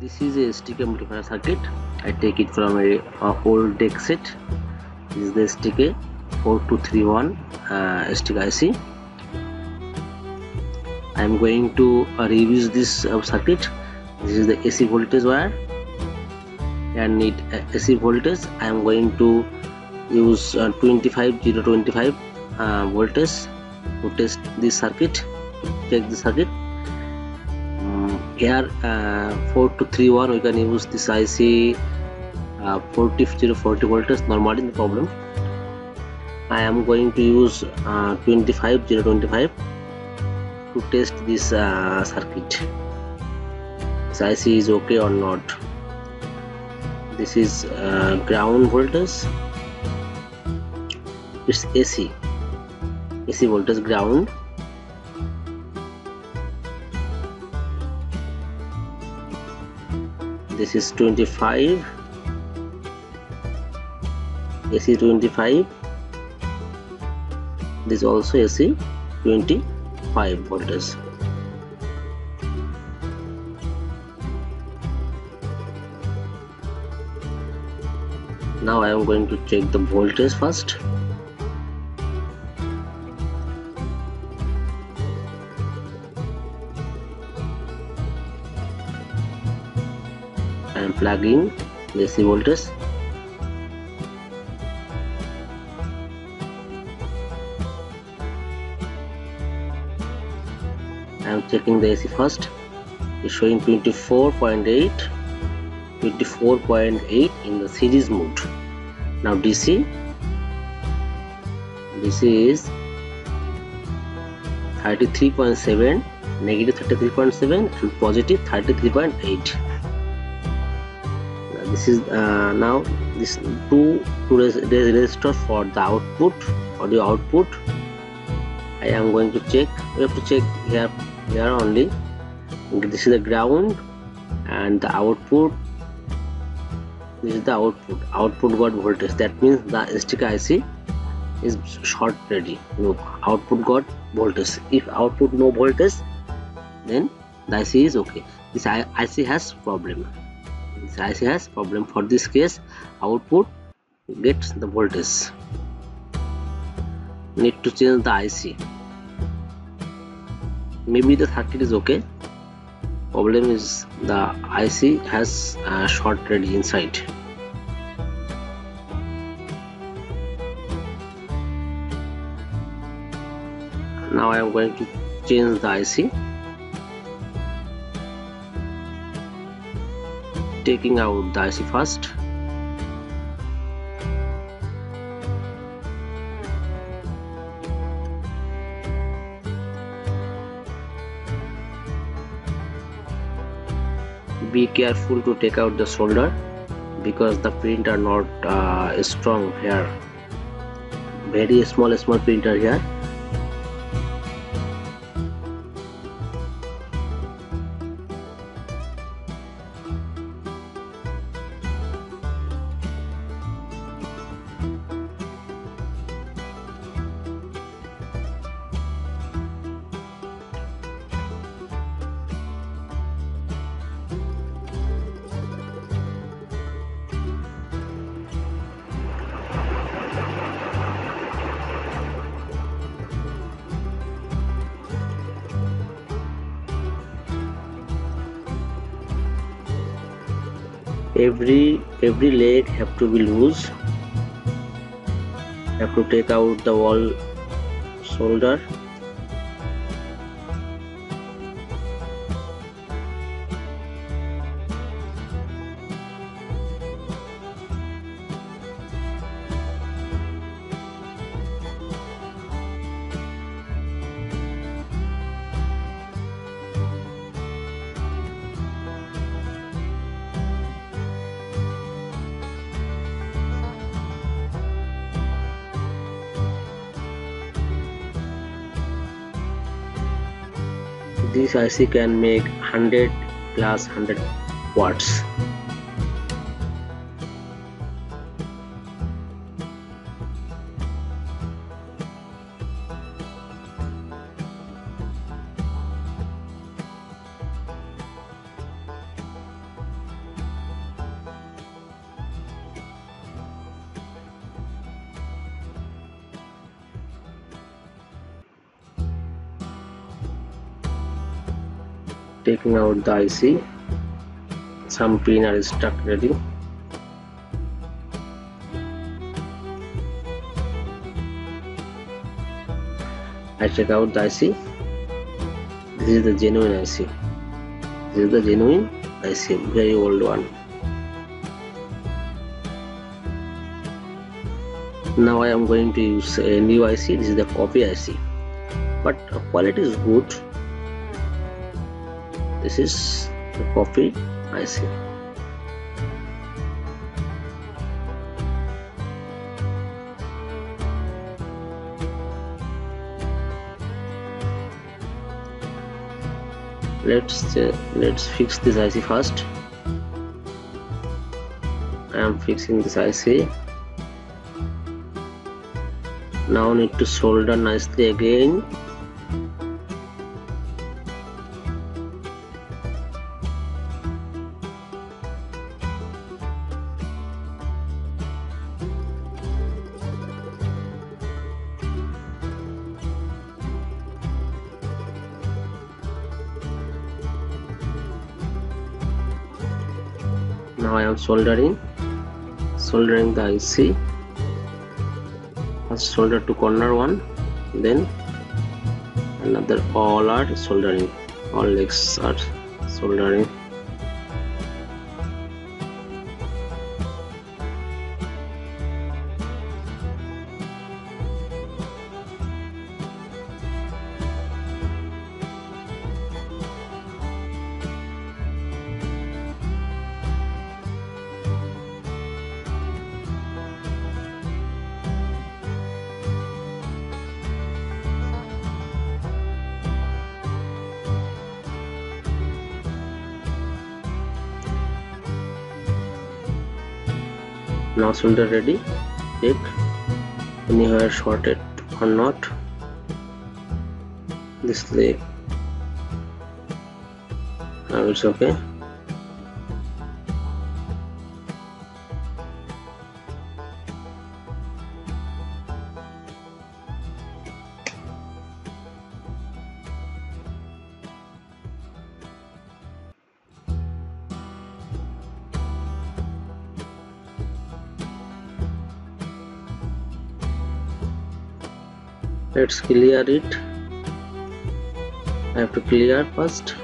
this is a STK amplifier circuit. I take it from a, a old deck set. This is the STK 4231 uh, STK IC I am going to uh, revise this uh, circuit. This is the AC voltage wire. And need uh, AC voltage I am going to use uh, 25 025 uh, voltage to test this circuit check the circuit here uh, 4231 we can use this IC uh, 40 40 voltage normally no problem. I am going to use uh, 25 025 to test this uh, circuit. This IC is okay or not? This is uh, ground voltage it's AC AC voltage ground this is 25 AC 25 this also AC 25 voltage now I am going to check the voltage first I am plugging the AC voltage. I am checking the AC first. It's showing 24.8 24.8 in the series mode. Now DC DC is 33.7 negative 33.7 and positive 33.8 this is uh, now this two two res resistor for the output audio output I am going to check we have to check here here only. This is the ground and the output. This is the output output got voltage. That means the STK IC is short ready. No output got voltage. If output no voltage then the IC is okay. This IC has problem IC has problem for this case. Output gets the voltage. Need to change the IC maybe the circuit is okay. Problem is the IC has uh, short ready inside. Now I am going to change the IC taking out the IC first be careful to take out the solder because the print are not uh, strong here. Very small small printer here every every leg have to be loose. Have to take out the wall solder this IC can make 100 plus 100 watts taking out the IC some pin are stuck ready. I check out the IC this is the genuine IC this is the genuine IC very old one. Now I am going to use a new IC this is the copy IC but quality is good this is the copy IC let's uh, let's fix this IC first. I am fixing this IC now need to solder nicely again now I am soldering. Soldering the IC first solder to corner one then another all are soldering. All legs are soldering now solder ready. Check anywhere shorted or not. This leg now it's okay let's clear it. I have to clear first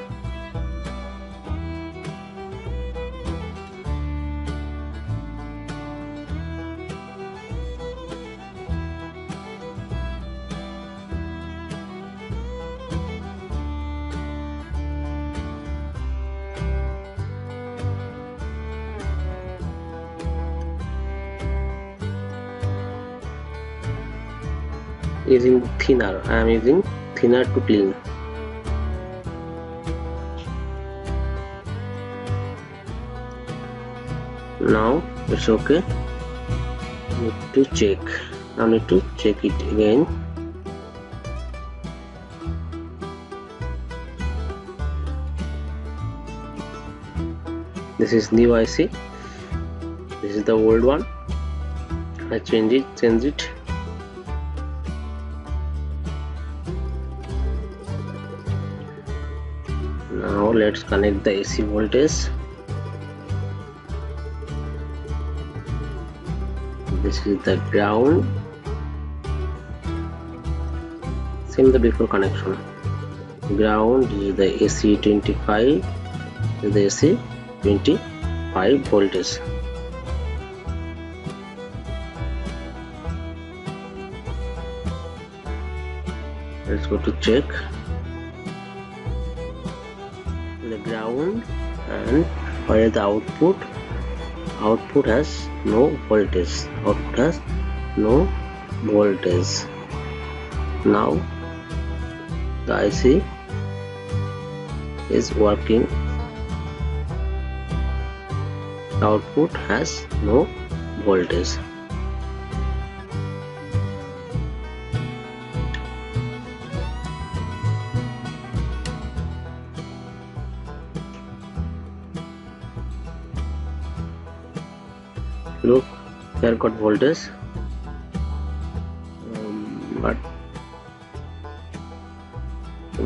using thinner. I am using thinner to clean. Now it's okay. Need to check. I need to check it again. This is new IC this is the old one. I change it change it let's connect the AC voltage. This is the ground. Same the before connection. Ground is the AC 25 this is the AC 25 voltage. Let's go to check ground and where the output output has no voltage output has no voltage. Now the IC is working. Output has no voltage look here got voltage um, but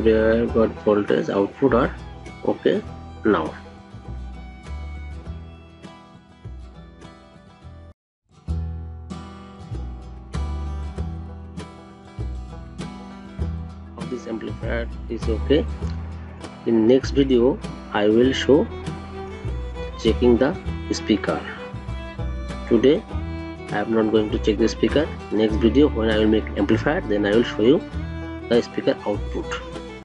where got voltage output are okay now. This amplifier is okay. In next video i will show checking the speaker today. I am not going to check the speaker. Next video when i will make amplifier then i will show you the speaker output